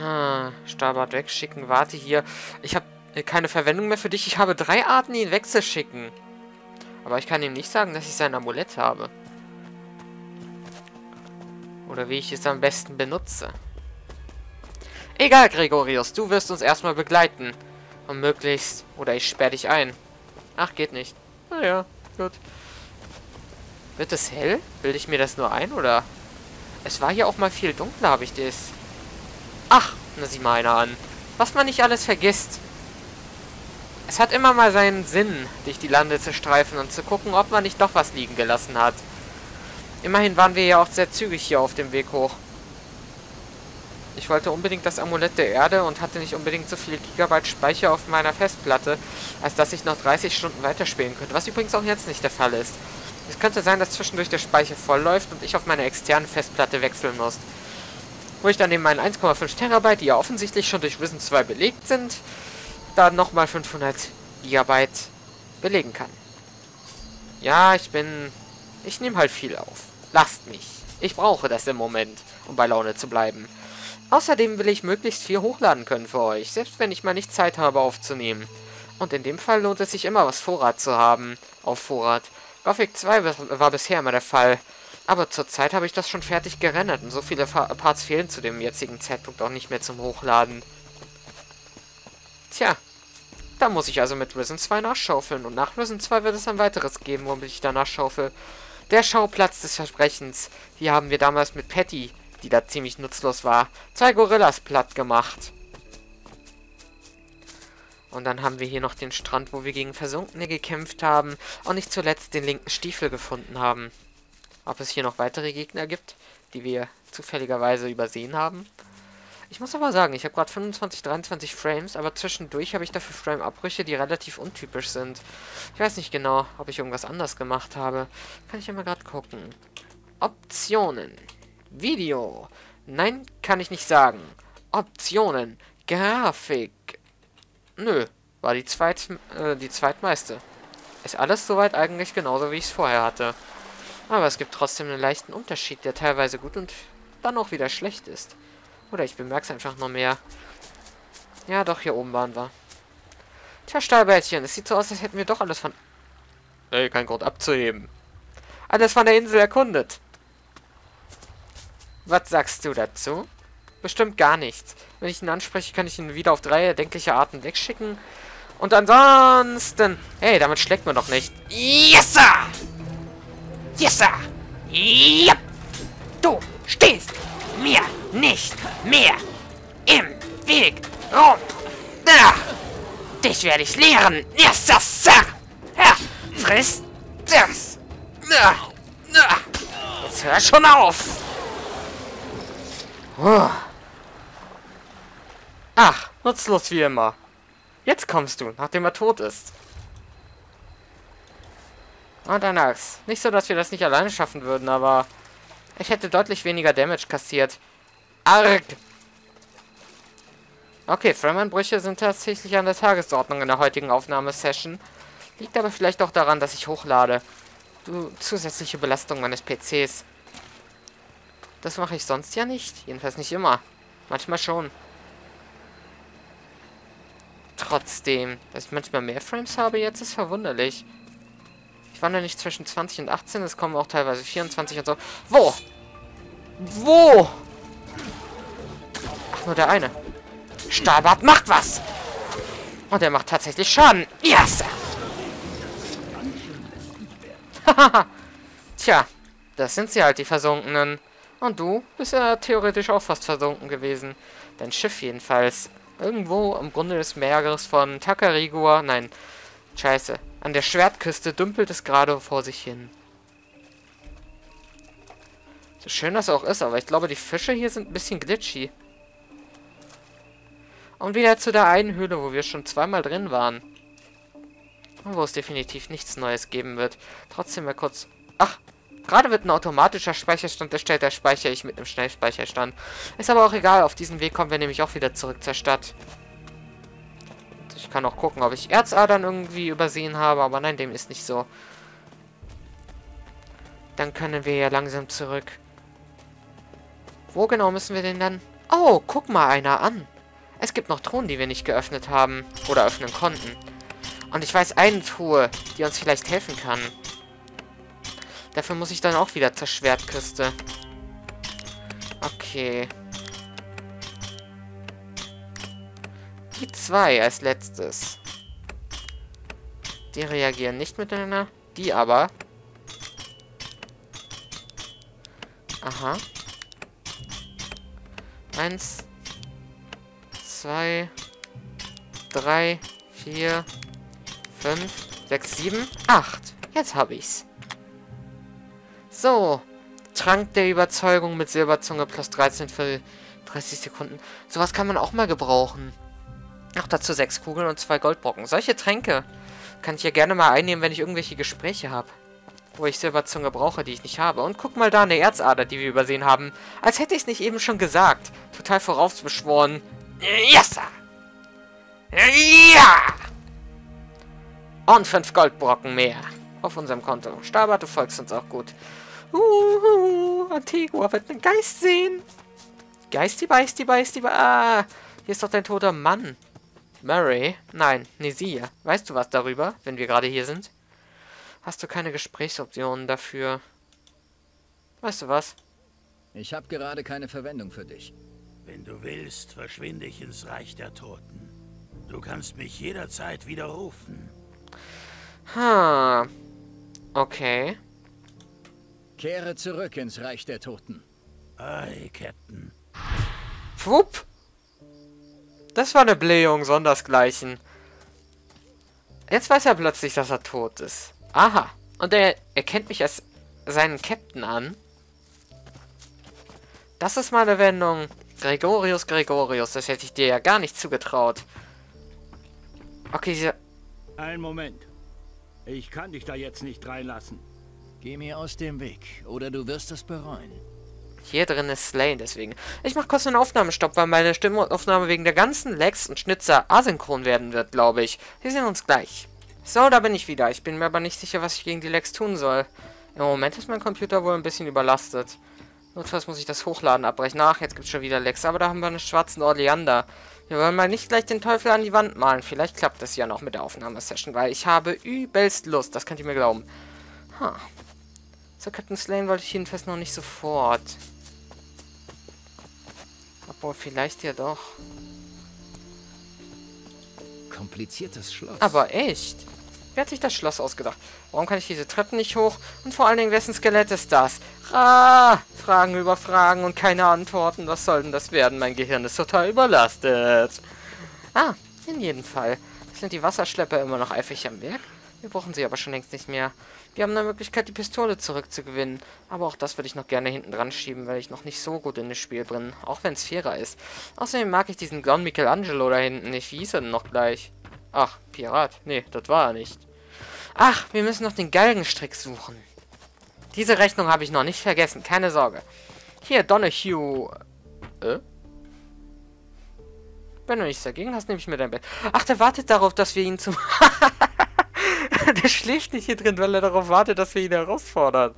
Hm, Starbart wegschicken. Warte hier. Ich habe keine Verwendung mehr für dich. Ich habe drei Arten, ihn wegzuschicken. Aber ich kann ihm nicht sagen, dass ich sein Amulett habe. Oder wie ich es am besten benutze. Egal, Gregorius. Du wirst uns erstmal begleiten. Und möglichst... Oder ich sperre dich ein. Ach, geht nicht. Naja, gut. Wird es hell? Bilde ich mir das nur ein, oder... Es war hier auch mal viel dunkler, habe ich das... Ach, na sieh mal einer an. Was man nicht alles vergisst. Es hat immer mal seinen Sinn, durch die Lande zu streifen und zu gucken, ob man nicht doch was liegen gelassen hat. Immerhin waren wir ja auch sehr zügig hier auf dem Weg hoch. Ich wollte unbedingt das Amulett der Erde und hatte nicht unbedingt so viele Gigabyte Speicher auf meiner Festplatte, als dass ich noch 30 Stunden weiterspielen könnte, was übrigens auch jetzt nicht der Fall ist. Es könnte sein, dass zwischendurch der Speicher voll läuft und ich auf meine externe Festplatte wechseln muss. Wo ich dann eben meinen 1,5 Terabyte, die ja offensichtlich schon durch Risen 2 belegt sind, dann nochmal 500 GB belegen kann. Ja, ich bin... Ich nehme halt viel auf. Lasst mich. Ich brauche das im Moment, um bei Laune zu bleiben. Außerdem will ich möglichst viel hochladen können für euch, selbst wenn ich mal nicht Zeit habe aufzunehmen. Und in dem Fall lohnt es sich immer, was Vorrat zu haben. Auf Vorrat. Gothic 2 war bisher immer der Fall. Aber zurzeit habe ich das schon fertig gerendert und so viele Parts fehlen zu dem jetzigen Zeitpunkt auch nicht mehr zum Hochladen. Tja, da muss ich also mit Risen 2 nachschaufeln. Und nach Risen 2 wird es ein weiteres geben, womit ich danach schaufel. Der Schauplatz des Versprechens. Hier haben wir damals mit Patty, die da ziemlich nutzlos war, zwei Gorillas platt gemacht. Und dann haben wir hier noch den Strand, wo wir gegen Versunkene gekämpft haben und nicht zuletzt den linken Stiefel gefunden haben. Ob es hier noch weitere Gegner gibt, die wir zufälligerweise übersehen haben. Ich muss aber sagen, ich habe gerade 25, 23 Frames, aber zwischendurch habe ich dafür Frame-Abbrüche, die relativ untypisch sind. Ich weiß nicht genau, ob ich irgendwas anders gemacht habe. Kann ich ja mal gerade gucken. Optionen. Video. Nein, kann ich nicht sagen. Optionen. Grafik. Nö, war die, zweit, äh, die zweitmeiste. Ist alles soweit eigentlich genauso, wie ich es vorher hatte. Aber es gibt trotzdem einen leichten Unterschied, der teilweise gut und dann auch wieder schlecht ist. Oder ich bemerke es einfach noch mehr. Ja, doch, hier oben waren wir. Tja, Stahlbärtchen, es sieht so aus, als hätten wir doch alles von... Ey, kein Grund abzuheben. Alles von der Insel erkundet. Was sagst du dazu? Bestimmt gar nichts. Wenn ich ihn anspreche, kann ich ihn wieder auf drei erdenkliche Arten wegschicken. Und ansonsten... Hey, damit schlägt man doch nicht. Yes, sir! Yes, sir! Yep! Du stehst mir nicht mehr im Weg rum. Ah, dich werde ich lehren. Yes, sir! Ja, friss das! Ah, ah. Jetzt hör schon auf! Oh. Ach, nutzlos wie immer. Jetzt kommst du, nachdem er tot ist. Und ein Axt. Nicht so, dass wir das nicht alleine schaffen würden, aber ich hätte deutlich weniger Damage kassiert. Arg! Okay, Frame-Anbrüche sind tatsächlich an der Tagesordnung in der heutigen Aufnahmesession. Liegt aber vielleicht auch daran, dass ich hochlade. Du, zusätzliche Belastung meines PCs. Das mache ich sonst ja nicht. Jedenfalls nicht immer. Manchmal schon. Trotzdem, dass ich manchmal mehr Frames habe jetzt, ist verwunderlich. Ich wandere nicht zwischen 20 und 18, es kommen auch teilweise 24 und so. Wo? Wo? Ach, nur der eine. Stahlbart macht was! Und er macht tatsächlich Schaden. Yes! Tja, das sind sie halt, die Versunkenen. Und du bist ja theoretisch auch fast versunken gewesen. Dein Schiff jedenfalls. Irgendwo im Grunde des Meeres von Takarigua. Nein, scheiße. An der Schwertküste dümpelt es gerade vor sich hin. So schön das auch ist, aber ich glaube, die Fische hier sind ein bisschen glitchy. Und wieder zu der einen Höhle, wo wir schon zweimal drin waren. Und wo es definitiv nichts Neues geben wird. Trotzdem mal kurz... Ach, gerade wird ein automatischer Speicherstand erstellt, da speichere ich mit einem Schnellspeicherstand. Ist aber auch egal, auf diesem Weg kommen wir nämlich auch wieder zurück zur Stadt. Ich kann auch gucken, ob ich Erzadern irgendwie übersehen habe, aber nein, dem ist nicht so. Dann können wir ja langsam zurück. Wo genau müssen wir denn dann Oh, guck mal einer an. Es gibt noch Truhen, die wir nicht geöffnet haben. Oder öffnen konnten. Und ich weiß eine Truhe, die uns vielleicht helfen kann. Dafür muss ich dann auch wieder zur Schwertküste. Okay. Die zwei als letztes. Die reagieren nicht miteinander. Die aber. Aha. Eins, zwei, drei, vier, fünf, sechs, sieben, acht. Jetzt habe ich's. So. Trank der Überzeugung mit Silberzunge plus 13 für 30 Sekunden. Sowas kann man auch mal gebrauchen. Ach, dazu sechs Kugeln und zwei Goldbrocken. Solche Tränke kann ich ja gerne mal einnehmen, wenn ich irgendwelche Gespräche habe. Wo ich Silberzunge brauche, die ich nicht habe. Und guck mal da, eine Erzader, die wir übersehen haben. Als hätte ich es nicht eben schon gesagt. Total vorausbeschworen. Yes! Ja! Und fünf Goldbrocken mehr. Auf unserem Konto. Staber, du folgst uns auch gut. Uhu, Antigua wird einen Geist sehen. Geisti, beisti, beisti, ah. Hier ist doch dein toter Mann. Murray? Nein, Nesia. Weißt du was darüber, wenn wir gerade hier sind? Hast du keine Gesprächsoptionen dafür? Weißt du was? Ich habe gerade keine Verwendung für dich. Wenn du willst, verschwinde ich ins Reich der Toten. Du kannst mich jederzeit widerrufen. Ha. Okay. Kehre zurück ins Reich der Toten. Ei, Captain. Wupp. Das war eine Blähung, sondersgleichen. Jetzt weiß er plötzlich, dass er tot ist. Aha. Und er erkennt mich als seinen Captain an. Das ist mal eine Wendung. Gregorius, Gregorius. Das hätte ich dir ja gar nicht zugetraut. Okay, sie... Ein Moment. Ich kann dich da jetzt nicht reinlassen. Geh mir aus dem Weg, oder du wirst es bereuen. Hier drin ist Slane, deswegen. Ich mache kurz einen Aufnahmestopp, weil meine Stimmaufnahme wegen der ganzen Lags und Schnitzer asynchron werden wird, glaube ich. Wir sehen uns gleich. So, da bin ich wieder. Ich bin mir aber nicht sicher, was ich gegen die Lags tun soll. Im Moment ist mein Computer wohl ein bisschen überlastet. Notfalls muss ich das Hochladen abbrechen. Ach, jetzt gibt es schon wieder Lags. Aber da haben wir einen schwarzen Orleander. Wir wollen mal nicht gleich den Teufel an die Wand malen. Vielleicht klappt das ja noch mit der Aufnahmesession, weil ich habe übelst Lust. Das könnt ihr mir glauben. Ha. So, Captain Slane wollte ich jedenfalls noch nicht sofort. Obwohl, vielleicht ja doch. Kompliziertes Schloss. Aber echt? Wer hat sich das Schloss ausgedacht? Warum kann ich diese Treppen nicht hoch? Und vor allen Dingen, wessen Skelett ist das? Ah, Fragen über Fragen und keine Antworten. Was soll denn das werden? Mein Gehirn ist total überlastet. Ah, in jedem Fall. Sind die Wasserschlepper immer noch eifrig am Werk? Wir brauchen sie aber schon längst nicht mehr. Wir haben eine Möglichkeit, die Pistole zurückzugewinnen. Aber auch das würde ich noch gerne hinten dran schieben, weil ich noch nicht so gut in das Spiel bin. Auch wenn es fairer ist. Außerdem mag ich diesen Don Michelangelo da hinten nicht. Wie hieß er denn noch gleich? Ach, Pirat. Nee, das war er nicht. Ach, wir müssen noch den Galgenstrick suchen. Diese Rechnung habe ich noch nicht vergessen. Keine Sorge. Hier, Donahue. Äh? Wenn du nichts dagegen hast, nehme ich mir dein Bett. Ach, der wartet darauf, dass wir ihn zum... der schläft nicht hier drin, weil er darauf wartet, dass wir ihn herausfordern.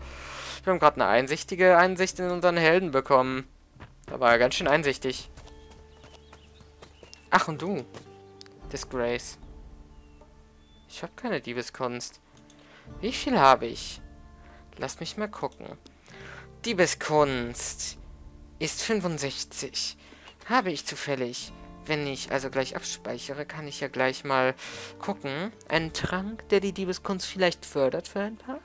Wir haben gerade eine einsichtige Einsicht in unseren Helden bekommen. Da war er ganz schön einsichtig. Ach, und du. Disgrace. Ich habe keine Diebeskunst. Wie viel habe ich? Lass mich mal gucken. Diebeskunst ist 65. Habe ich zufällig. Wenn ich also gleich abspeichere, kann ich ja gleich mal gucken. Ein Trank, der die Diebeskunst vielleicht fördert für ein paar.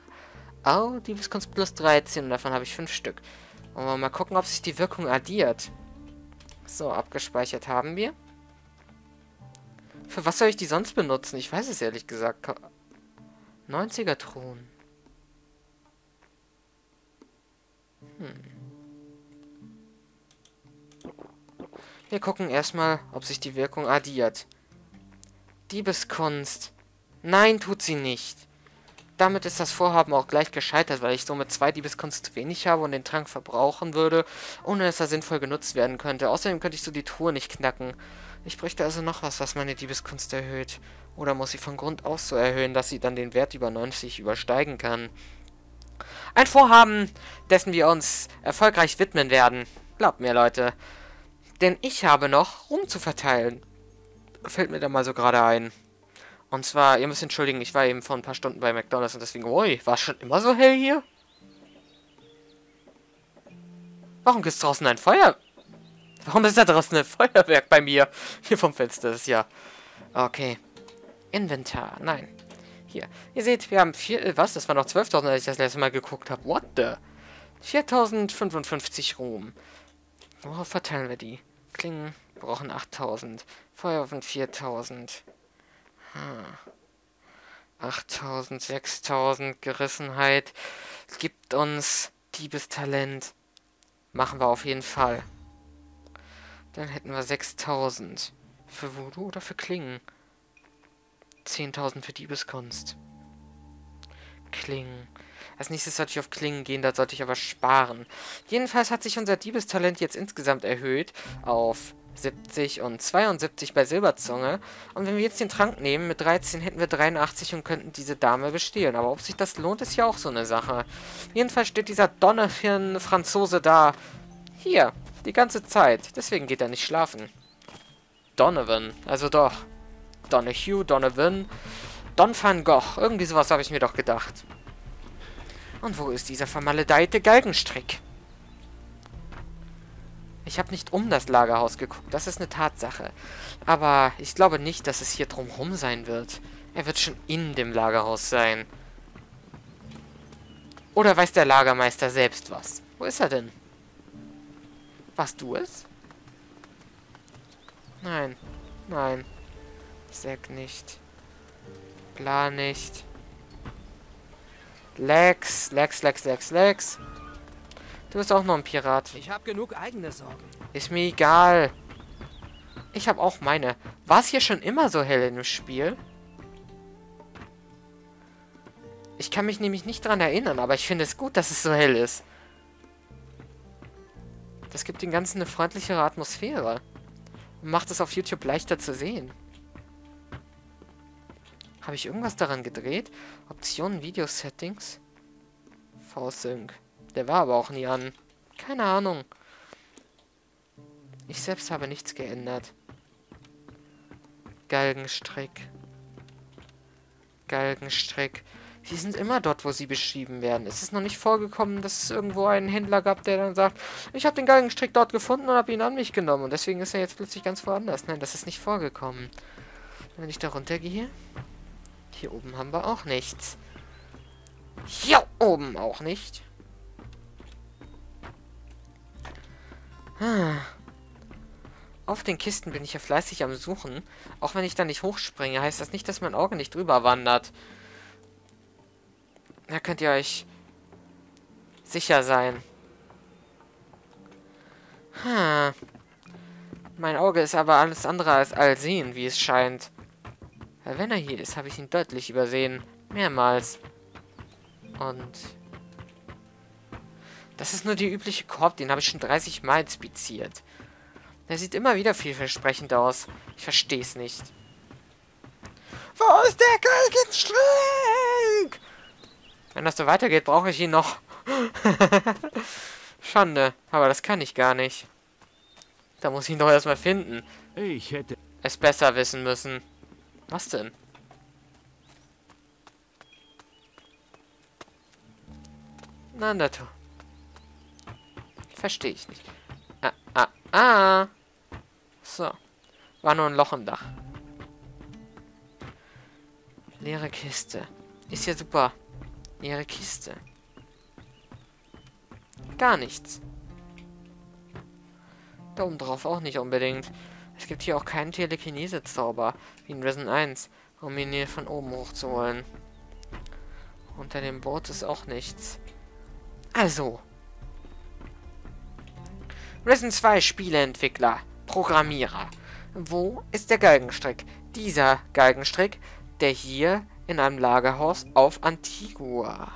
Oh, Diebeskunst plus 13 und davon habe ich 5 Stück. Und wir mal gucken, ob sich die Wirkung addiert. So, abgespeichert haben wir. Für was soll ich die sonst benutzen? Ich weiß es ehrlich gesagt. 90er Thron. Hm. Wir gucken erstmal, ob sich die Wirkung addiert. Diebeskunst. Nein, tut sie nicht. Damit ist das Vorhaben auch gleich gescheitert, weil ich somit zwei Diebeskunst zu wenig habe und den Trank verbrauchen würde, ohne dass er sinnvoll genutzt werden könnte. Außerdem könnte ich so die Truhe nicht knacken. Ich bräuchte also noch was, was meine Diebeskunst erhöht. Oder muss sie von Grund aus so erhöhen, dass sie dann den Wert über 90 übersteigen kann. Ein Vorhaben, dessen wir uns erfolgreich widmen werden. Glaubt mir, Leute. Denn ich habe noch Ruhm zu verteilen. Fällt mir da mal so gerade ein. Und zwar, ihr müsst entschuldigen, ich war eben vor ein paar Stunden bei McDonalds und deswegen, ui, war es schon immer so hell hier? Warum es draußen ein Feuer? Warum ist da draußen ein Feuerwerk bei mir? Hier vom Fenster ist ja. Okay. Inventar. Nein. Hier. Ihr seht, wir haben vier. Äh, was? Das war noch 12.000, als ich das letzte Mal geguckt habe. What the? 4.055 Ruhm. Worauf verteilen wir die? Klingen brauchen 8.000. Feuerwaffen 4.000. Hm. 8.000, 6.000 Gerissenheit. Es gibt uns Diebestalent. Machen wir auf jeden Fall. Dann hätten wir 6000. Für Voodoo oder für Klingen? 10.000 für Diebeskunst. Klingen. Als nächstes sollte ich auf Klingen gehen, da sollte ich aber sparen. Jedenfalls hat sich unser Diebestalent jetzt insgesamt erhöht auf 70 und 72 bei Silberzunge. Und wenn wir jetzt den Trank nehmen, mit 13 hätten wir 83 und könnten diese Dame bestehlen. Aber ob sich das lohnt, ist ja auch so eine Sache. Jedenfalls steht dieser Donnerfirn-Franzose da. Hier, die ganze Zeit. Deswegen geht er nicht schlafen. Donovan. Also doch. Donahue, Donovan, Don van Gogh. Irgendwie sowas habe ich mir doch gedacht. Und wo ist dieser vermaledeite Galgenstrick? Ich habe nicht um das Lagerhaus geguckt, das ist eine Tatsache. Aber ich glaube nicht, dass es hier drumherum sein wird. Er wird schon in dem Lagerhaus sein. Oder weiß der Lagermeister selbst was? Wo ist er denn? Warst du es? Nein. Nein. Sag nicht. Bla nicht. Lex, Lex, Lex, Lex, Lex. Du bist auch noch ein Pirat. Ich habe genug eigene Sorgen. Ist mir egal. Ich habe auch meine. War es hier schon immer so hell in dem Spiel? Ich kann mich nämlich nicht dran erinnern, aber ich finde es gut, dass es so hell ist. Das gibt dem Ganzen eine freundlichere Atmosphäre. Und macht es auf YouTube leichter zu sehen. Habe ich irgendwas daran gedreht? Optionen, Video-Settings? V-Sync. Der war aber auch nie an. Keine Ahnung. Ich selbst habe nichts geändert. Galgenstrick. Galgenstrick. Sie sind immer dort, wo sie beschrieben werden. Es ist noch nicht vorgekommen, dass es irgendwo einen Händler gab, der dann sagt, ich habe den Galgenstrick dort gefunden und habe ihn an mich genommen. Und deswegen ist er jetzt plötzlich ganz woanders. Nein, das ist nicht vorgekommen. Wenn ich da runter gehe, hier oben haben wir auch nichts. Hier oben auch nicht. Ah. Auf den Kisten bin ich ja fleißig am Suchen. Auch wenn ich da nicht hochspringe, heißt das nicht, dass mein Auge nicht drüber wandert. Da könnt ihr euch sicher sein. Hm. Mein Auge ist aber alles andere als allsehen, wie es scheint. Wenn er hier ist, habe ich ihn deutlich übersehen. Mehrmals. Und... Das ist nur die übliche Korb, den habe ich schon 30 Mal inspiziert. Der sieht immer wieder vielversprechend aus. Ich verstehe es nicht. Wo ist der Galgenstrick? Wenn das so weitergeht, brauche ich ihn noch. Schande, aber das kann ich gar nicht. Da muss ich ihn doch erstmal finden. Ich hätte es besser wissen müssen. Was denn? Na, netto. Verstehe ich nicht. Ah, ah, ah. So. War nur ein Loch im Dach. Leere Kiste. Ist ja super. Leere Kiste. Gar nichts. Da oben drauf auch nicht unbedingt. Es gibt hier auch keinen Telekinese-Zauber, wie in Risen 1, um ihn hier von oben hochzuholen. Unter dem Boot ist auch nichts. Also. Risen 2 Spieleentwickler, Programmierer. Wo ist der Galgenstrick? Dieser Galgenstrick, der hier in einem Lagerhaus auf Antigua.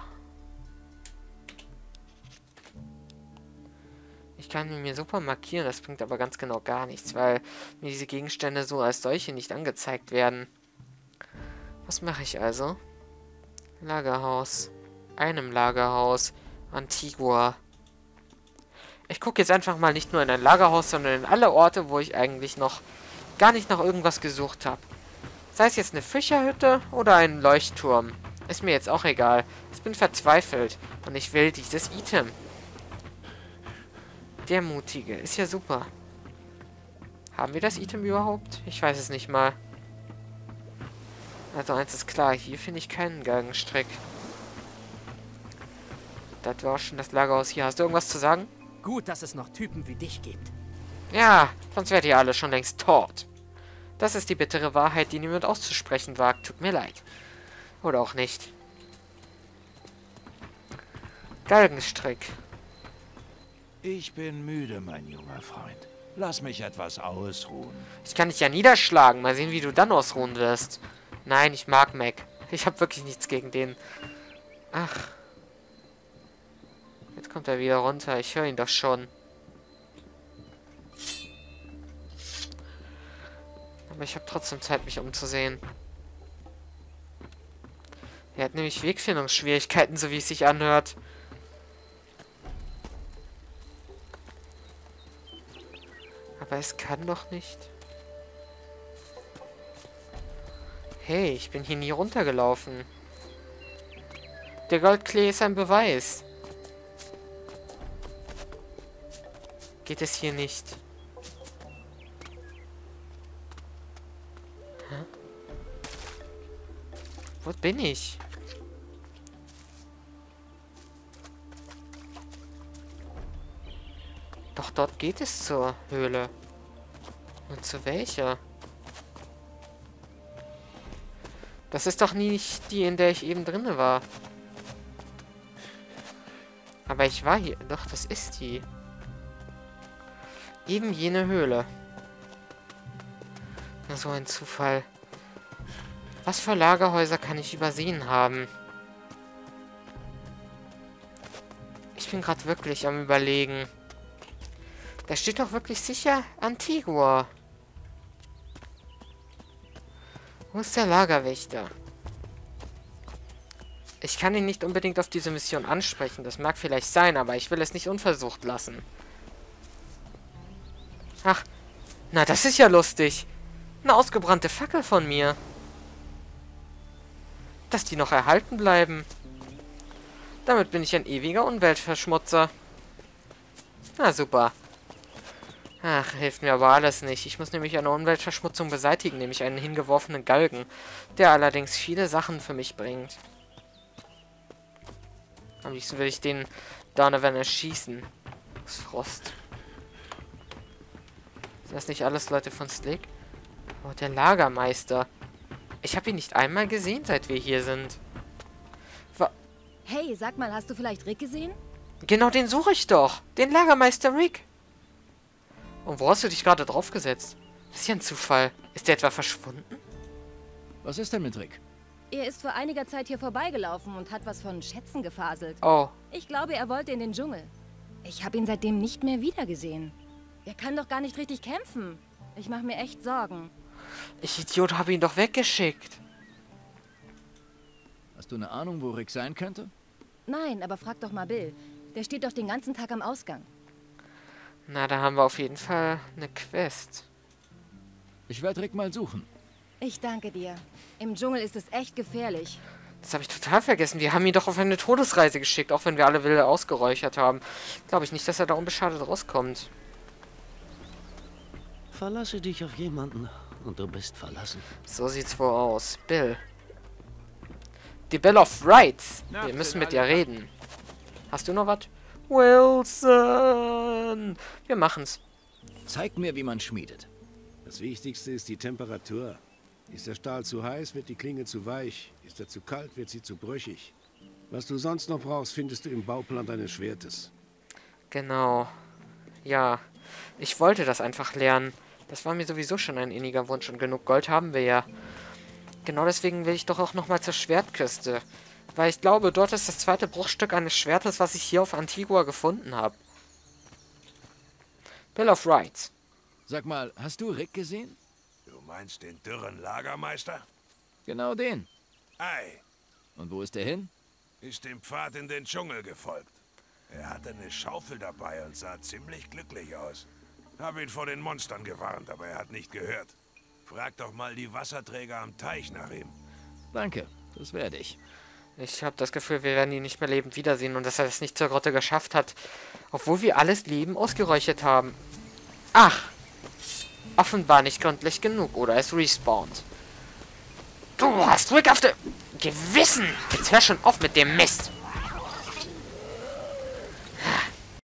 Ich kann ihn mir super markieren, das bringt aber ganz genau gar nichts, weil mir diese Gegenstände so als solche nicht angezeigt werden. Was mache ich also? Lagerhaus. Einem Lagerhaus. Antigua. Ich gucke jetzt einfach mal nicht nur in ein Lagerhaus, sondern in alle Orte, wo ich eigentlich noch gar nicht nach irgendwas gesucht habe. Sei es jetzt eine Fischerhütte oder ein Leuchtturm. Ist mir jetzt auch egal. Ich bin verzweifelt und ich will dieses Item. Der Mutige. Ist ja super. Haben wir das Item überhaupt? Ich weiß es nicht mal. Also eins ist klar, hier finde ich keinen Galgenstrick. Das war schon das Lagerhaus hier. Hast du irgendwas zu sagen? Gut, dass es noch Typen wie dich gibt. Ja, sonst wärt ihr alle schon längst tot. Das ist die bittere Wahrheit, die niemand auszusprechen wagt. Tut mir leid. Oder auch nicht. Galgenstrick. Ich bin müde, mein junger Freund. Lass mich etwas ausruhen. Ich kann dich ja niederschlagen. Mal sehen, wie du dann ausruhen wirst. Nein, ich mag Mac. Ich habe wirklich nichts gegen den. Ach. Jetzt kommt er wieder runter. Ich höre ihn doch schon. Aber ich habe trotzdem Zeit, mich umzusehen. Er hat nämlich Wegfindungsschwierigkeiten, so wie es sich anhört. Aber es kann doch nicht. Hey, ich bin hier nie runtergelaufen. Der Goldklee ist ein Beweis. Geht es hier nicht? Hä? Wo bin ich? Doch dort geht es zur Höhle. Und zu welcher? Das ist doch nicht die, in der ich eben drinne war. Aber ich war hier. Doch, das ist die. Eben jene Höhle. Na, so ein Zufall. Was für Lagerhäuser kann ich übersehen haben? Ich bin gerade wirklich am überlegen. Da steht doch wirklich sicher Antigua. Wo ist der Lagerwächter? Ich kann ihn nicht unbedingt auf diese Mission ansprechen. Das mag vielleicht sein, aber ich will es nicht unversucht lassen. Ach, na das ist ja lustig. Eine ausgebrannte Fackel von mir. Dass die noch erhalten bleiben. Damit bin ich ein ewiger Umweltverschmutzer. Na super. Ach, hilft mir aber alles nicht. Ich muss nämlich eine Umweltverschmutzung beseitigen, nämlich einen hingeworfenen Galgen, der allerdings viele Sachen für mich bringt. Am liebsten will ich den Donovan erschießen. Aus Frost. Sind das nicht alles Leute von Slick? Oh, der Lagermeister. Ich habe ihn nicht einmal gesehen, seit wir hier sind. Wa Hey, sag mal, hast du vielleicht Rick gesehen? genau den suche ich doch. Den Lagermeister Rick. Und wo hast du dich gerade draufgesetzt? Das ist ja ein Zufall. Ist der etwa verschwunden? Was ist denn mit Rick? Er ist vor einiger Zeit hier vorbeigelaufen und hat was von Schätzen gefaselt. Oh, Ich glaube, er wollte in den Dschungel. Ich habe ihn seitdem nicht mehr wiedergesehen. Er kann doch gar nicht richtig kämpfen. Ich mache mir echt Sorgen. ich Idiot habe ihn doch weggeschickt. Hast du eine Ahnung, wo Rick sein könnte? Nein, aber frag doch mal Bill. Der steht doch den ganzen Tag am Ausgang. Na, da haben wir auf jeden Fall eine Quest. Ich werde Rick mal suchen. Ich danke dir. Im Dschungel ist es echt gefährlich. Das habe ich total vergessen. Wir haben ihn doch auf eine Todesreise geschickt, auch wenn wir alle Wilde ausgeräuchert haben. Glaube ich nicht, dass er da unbeschadet rauskommt. Verlasse dich auf jemanden und du bist verlassen. So sieht's wohl aus. Bill. Die Bill of Rights. Wir müssen mit dir reden. Hast du noch was? Wilson. Wir machen's. Zeig mir, wie man schmiedet. Das Wichtigste ist die Temperatur. Ist der Stahl zu heiß, wird die Klinge zu weich. Ist er zu kalt, wird sie zu brüchig. Was du sonst noch brauchst, findest du im Bauplan deines Schwertes. Genau. Ja. Ich wollte das einfach lernen. Das war mir sowieso schon ein inniger Wunsch und genug Gold haben wir ja. Genau deswegen will ich doch auch nochmal zur Schwertküste. Weil ich glaube, dort ist das zweite Bruchstück eines Schwertes, was ich hier auf Antigua gefunden habe. Bill of Rights. Sag mal, hast du Rick gesehen? Du meinst den dürren Lagermeister? Genau den. Ei, Und wo ist er hin? ist dem Pfad in den Dschungel gefolgt. Er hatte eine Schaufel dabei und sah ziemlich glücklich aus. Hab ihn vor den Monstern gewarnt, aber er hat nicht gehört. Frag doch mal die Wasserträger am Teich nach ihm. Danke, das werde ich. Ich habe das Gefühl, wir werden ihn nicht mehr lebend wiedersehen und dass er es nicht zur Grotte geschafft hat. Obwohl wir alles Leben ausgeräuchert haben. Ach! Offenbar nicht gründlich genug oder es respawnt. Du hast rückhafte Gewissen! Jetzt hör schon auf mit dem Mist!